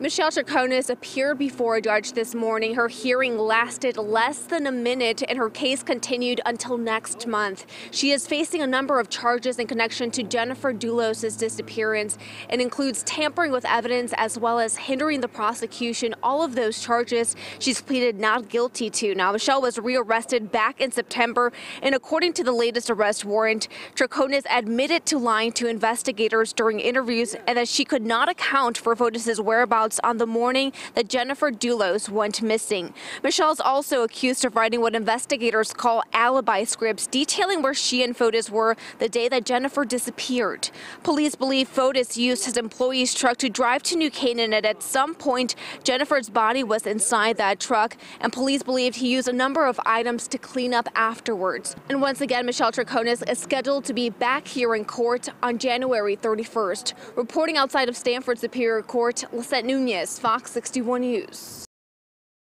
Michelle Troconis appeared before a judge this morning. Her hearing lasted less than a minute and her case continued until next month. She is facing a number of charges in connection to Jennifer Dulos' disappearance. It includes tampering with evidence as well as hindering the prosecution. All of those charges she's pleaded not guilty to. Now, Michelle was rearrested back in September, and according to the latest arrest warrant, Troconis admitted to lying to investigators during interviews and that she could not account for Fotis's whereabouts on the morning that Jennifer Dulos went missing. Michelle's also accused of writing what investigators call alibi scripts detailing where she and Fotis were the day that Jennifer disappeared. Police believe Fotis used his employee's truck to drive to New Canaan and at some point Jennifer's body was inside that truck and police believed he used a number of items to clean up afterwards. And once again, Michelle Troconis is scheduled to be back here in court on January 31st. Reporting outside of Stamford Superior Court, Lisette Nunez, Fox 61 News.